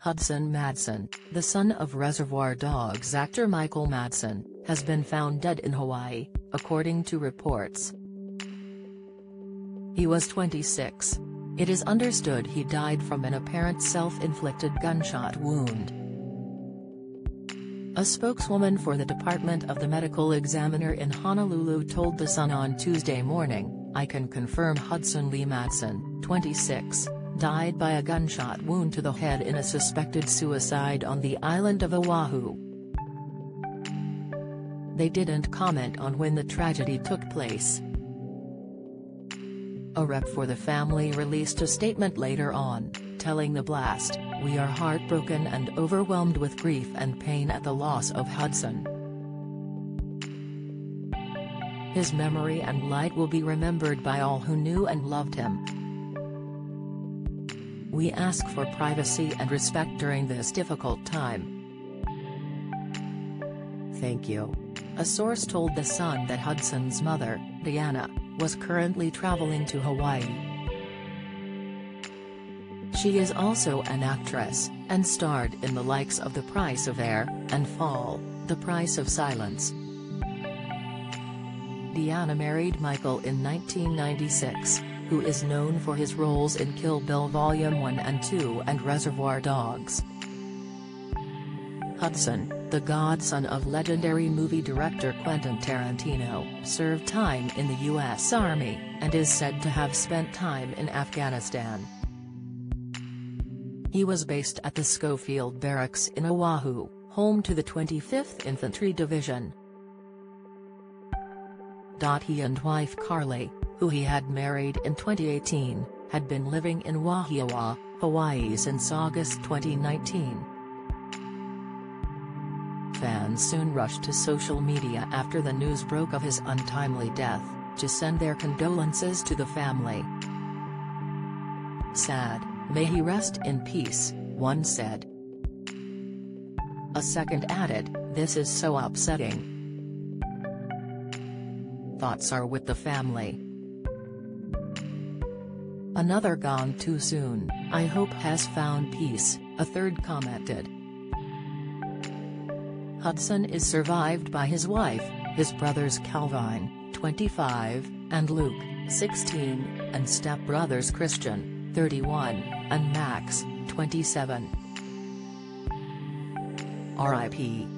Hudson Madsen, the son of Reservoir Dogs actor Michael Madsen, has been found dead in Hawaii, according to reports. He was 26. It is understood he died from an apparent self-inflicted gunshot wound. A spokeswoman for the Department of the Medical Examiner in Honolulu told The Sun on Tuesday morning, I can confirm Hudson Lee Madsen, 26, died by a gunshot wound to the head in a suspected suicide on the island of Oahu. They didn't comment on when the tragedy took place. A rep for the family released a statement later on, telling the blast, We are heartbroken and overwhelmed with grief and pain at the loss of Hudson. His memory and light will be remembered by all who knew and loved him. We ask for privacy and respect during this difficult time. Thank you. A source told The Sun that Hudson's mother, Diana, was currently traveling to Hawaii. She is also an actress, and starred in the likes of The Price of Air, and Fall, The Price of Silence. Diana married Michael in 1996, who is known for his roles in Kill Bill Volume 1 and 2 and Reservoir Dogs. Hudson, the godson of legendary movie director Quentin Tarantino, served time in the U.S. Army, and is said to have spent time in Afghanistan. He was based at the Schofield Barracks in Oahu, home to the 25th Infantry Division. He and wife Carly, who he had married in 2018, had been living in Wahiawa, Hawaii since August 2019. Fans soon rushed to social media after the news broke of his untimely death, to send their condolences to the family. Sad, may he rest in peace, one said. A second added, this is so upsetting. Thoughts are with the family. Another gone too soon, I hope has found peace, a third commented. Hudson is survived by his wife, his brothers Calvin, 25, and Luke, 16, and stepbrothers Christian, 31, and Max, 27. R.I.P.